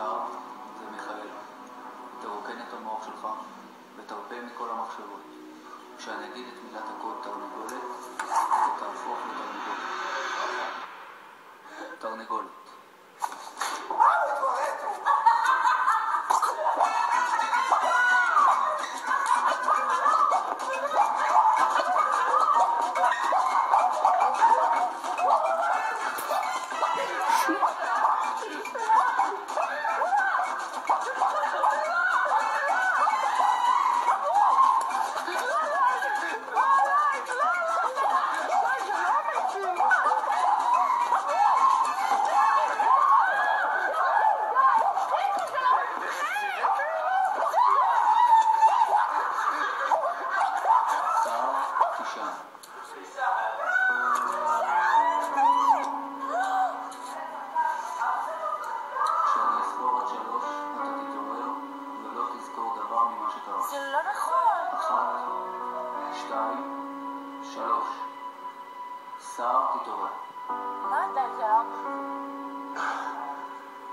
קצר זה תרוקן את המוח שלך ותרפה מכל המחשבות. כשאני אגיד את מילת הקוד תרנגולת, תהפוך לתרנגולת. זה לא נכון. אחת, שתיים, שלוש. סער תתעורר. מה אתה סער?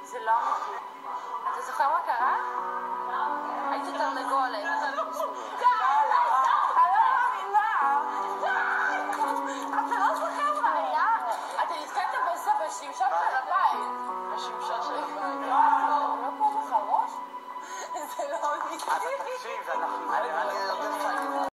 זה לא נכון. אתה זוכר מה קרה? השמשון של הבית. השמשון של הבית. לא פה בחרוש? זה לא אמיתי. אבל תקשיב, אנחנו... אני...